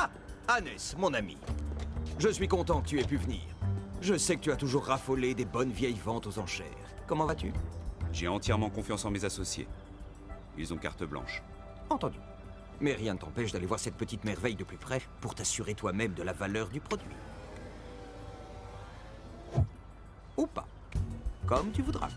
Ah Hannes, mon ami. Je suis content que tu aies pu venir. Je sais que tu as toujours raffolé des bonnes vieilles ventes aux enchères. Comment vas-tu? J'ai entièrement confiance en mes associés. Ils ont carte blanche. Entendu. Mais rien ne t'empêche d'aller voir cette petite merveille de plus près pour t'assurer toi-même de la valeur du produit. Ou pas. Comme tu voudras.